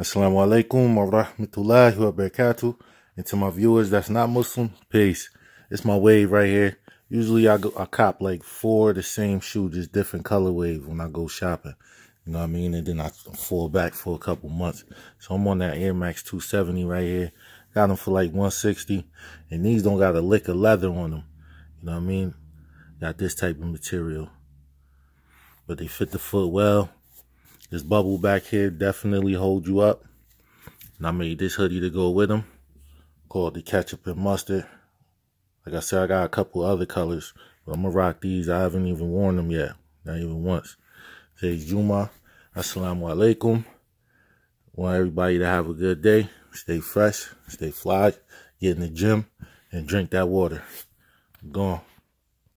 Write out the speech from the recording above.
Assalamu alaikum wa rahmatullahi wa barakatuh. And to my viewers that's not Muslim, peace. It's my wave right here. Usually I go I cop like four the same shoe, just different color wave when I go shopping. You know what I mean? And then I fall back for a couple months. So I'm on that Air Max 270 right here. Got them for like 160. And these don't got a lick of leather on them. You know what I mean? Got this type of material. But they fit the foot well. This bubble back here definitely hold you up. And I made this hoodie to go with them. Called the ketchup and mustard. Like I said, I got a couple other colors. But I'm to rock these. I haven't even worn them yet. Not even once. Say Juma. Assalamu alaikum. Want everybody to have a good day. Stay fresh. Stay fly. Get in the gym. And drink that water. Gone.